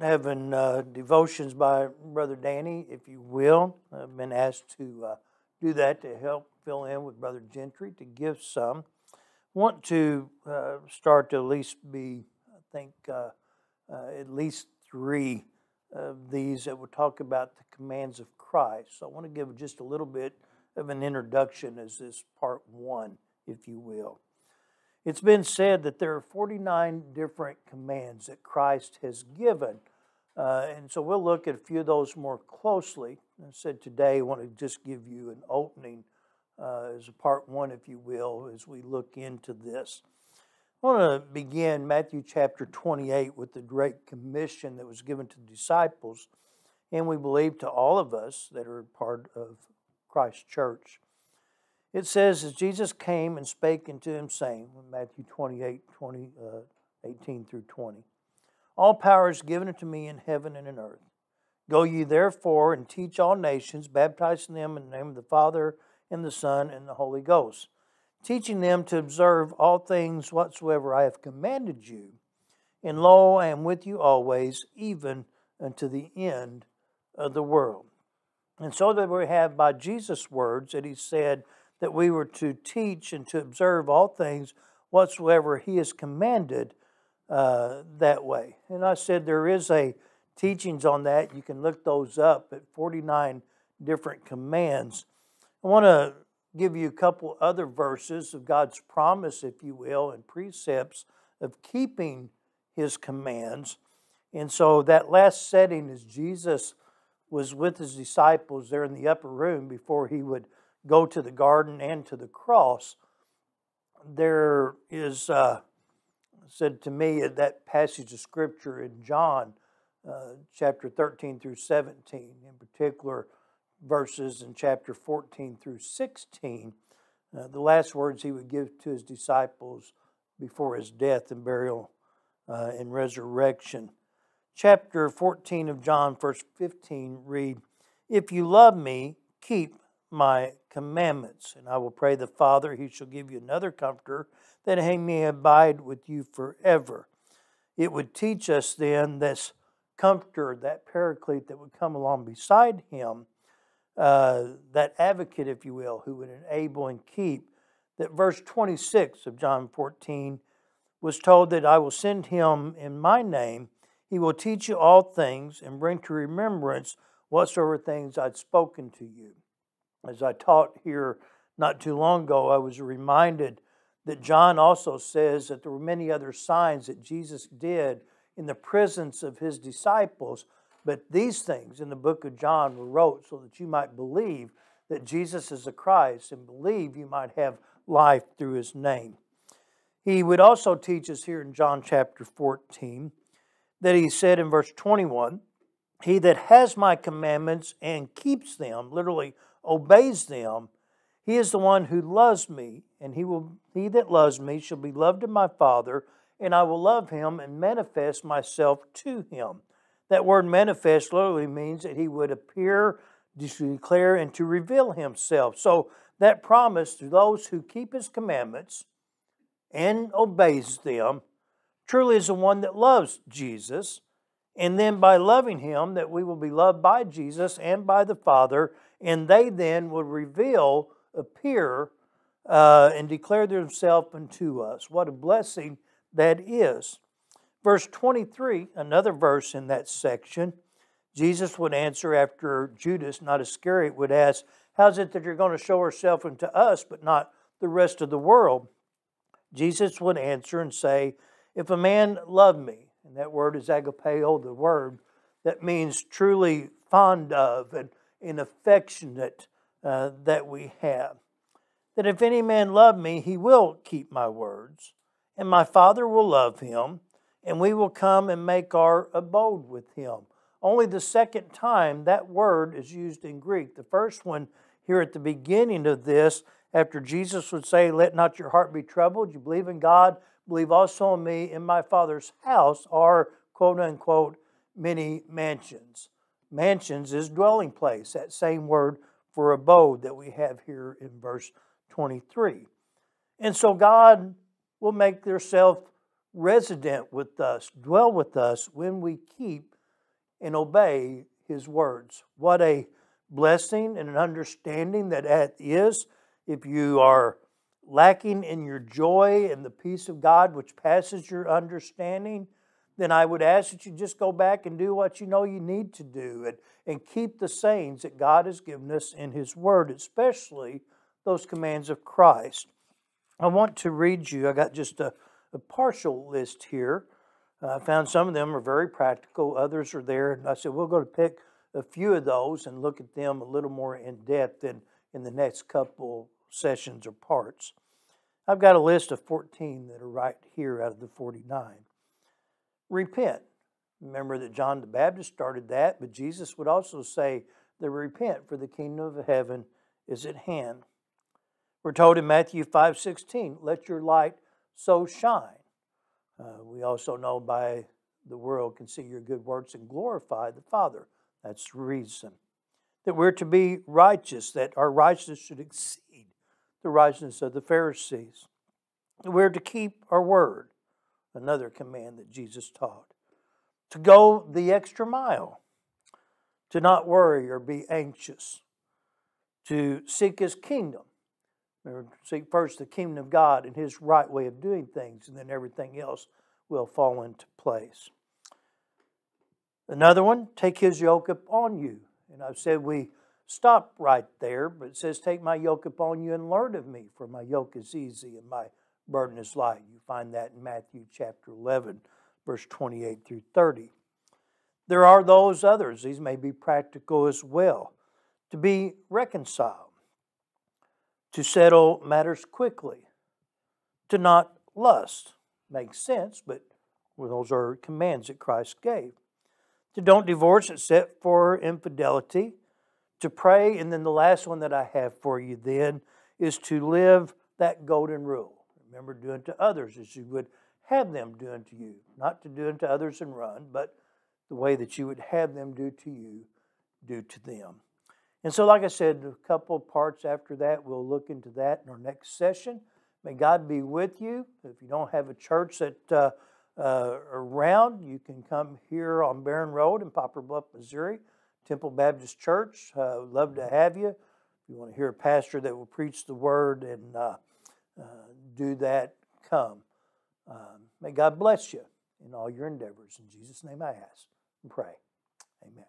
having uh, devotions by Brother Danny, if you will. I've been asked to uh, do that to help fill in with Brother Gentry to give some. Want to uh, start to at least be, I think, uh, uh, at least three of these that will talk about the commands of Christ. So I want to give just a little bit of an introduction as this part one, if you will. It's been said that there are 49 different commands that Christ has given. Uh, and so we'll look at a few of those more closely. I said today I want to just give you an opening uh, as a part one, if you will, as we look into this. I want to begin Matthew chapter 28 with the Great Commission that was given to the disciples, and we believe to all of us that are part of Christ's church. It says, As Jesus came and spake unto him, saying, Matthew 28, 20, uh, 18 through 20, All power is given unto me in heaven and in earth. Go ye therefore and teach all nations, baptizing them in the name of the Father, and the Son, and the Holy Ghost, teaching them to observe all things whatsoever I have commanded you. And lo, I am with you always, even unto the end of the world. And so that we have by Jesus' words that he said, that we were to teach and to observe all things whatsoever he has commanded uh, that way. And I said there is a teachings on that. You can look those up at 49 different commands. I want to give you a couple other verses of God's promise, if you will, and precepts of keeping his commands. And so that last setting is Jesus was with his disciples there in the upper room before he would go to the garden and to the cross, there is uh, said to me that passage of scripture in John uh, chapter 13 through 17, in particular verses in chapter 14 through 16, uh, the last words he would give to his disciples before his death and burial uh, and resurrection. Chapter 14 of John, verse 15, read, If you love me, keep my commandments. And I will pray the Father, he shall give you another comforter, that he may abide with you forever. It would teach us then this comforter, that paraclete that would come along beside him, uh, that advocate, if you will, who would enable and keep. That verse 26 of John 14 was told that I will send him in my name. He will teach you all things and bring to remembrance whatsoever things I'd spoken to you. As I taught here not too long ago, I was reminded that John also says that there were many other signs that Jesus did in the presence of his disciples, but these things in the book of John were wrote so that you might believe that Jesus is the Christ and believe you might have life through his name. He would also teach us here in John chapter 14 that he said in verse 21 He that has my commandments and keeps them, literally obeys them, he is the one who loves me, and he will he that loves me shall be loved of my Father, and I will love him and manifest myself to him. That word manifest literally means that he would appear to declare and to reveal himself. So that promise to those who keep his commandments and obeys them truly is the one that loves Jesus. And then by loving him, that we will be loved by Jesus and by the Father, and they then will reveal, appear, uh, and declare themselves unto us. What a blessing that is. Verse 23, another verse in that section, Jesus would answer after Judas, not Iscariot, would ask, How's it that you're going to show yourself unto us, but not the rest of the world? Jesus would answer and say, If a man love me, and that word is agapeo, the word that means truly fond of and and affectionate uh, that we have. That if any man love me, he will keep my words, and my Father will love him, and we will come and make our abode with him. Only the second time that word is used in Greek. The first one here at the beginning of this, after Jesus would say, Let not your heart be troubled, you believe in God, believe also in me. In my Father's house are, quote unquote, many mansions. Mansions is dwelling place, that same word for abode that we have here in verse 23. And so God will make yourself resident with us, dwell with us when we keep and obey His words. What a blessing and an understanding that that is. If you are lacking in your joy and the peace of God which passes your understanding, then I would ask that you just go back and do what you know you need to do and, and keep the sayings that God has given us in His Word, especially those commands of Christ. I want to read you, I got just a, a partial list here. Uh, I found some of them are very practical, others are there. And I said, we're going to pick a few of those and look at them a little more in depth in, in the next couple sessions or parts. I've got a list of 14 that are right here out of the 49. Repent. Remember that John the Baptist started that, but Jesus would also say that repent for the kingdom of heaven is at hand. We're told in Matthew 5 16, let your light so shine. Uh, we also know by the world can see your good works and glorify the Father. That's the reason. That we're to be righteous, that our righteousness should exceed the righteousness of the Pharisees. We're to keep our word, another command that Jesus taught. To go the extra mile, to not worry or be anxious, to seek His kingdom. Remember, seek first the kingdom of God and His right way of doing things, and then everything else will fall into place. Another one, take His yoke upon you. And I've said we stop right there, but it says, Take my yoke upon you and learn of me, for my yoke is easy and my burden is light. You find that in Matthew chapter 11, verse 28 through 30. There are those others, these may be practical as well, to be reconciled, to settle matters quickly, to not lust. Makes sense, but those are commands that Christ gave. To don't divorce except for infidelity, to pray, and then the last one that I have for you then is to live that golden rule. Remember, doing to others as you would have them do unto you. Not to do unto others and run, but the way that you would have them do to you, do to them. And so, like I said, a couple parts after that, we'll look into that in our next session. May God be with you. If you don't have a church that uh, uh, around, you can come here on Barron Road in Poplar Bluff, Missouri, Temple Baptist Church. Uh, love to have you. If you want to hear a pastor that will preach the word and uh, uh, do that, come. Um, may God bless you in all your endeavors. In Jesus' name I ask and pray. Amen.